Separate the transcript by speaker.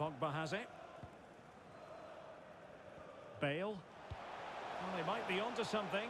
Speaker 1: Pogba has it. Bale. Well, they might be onto something.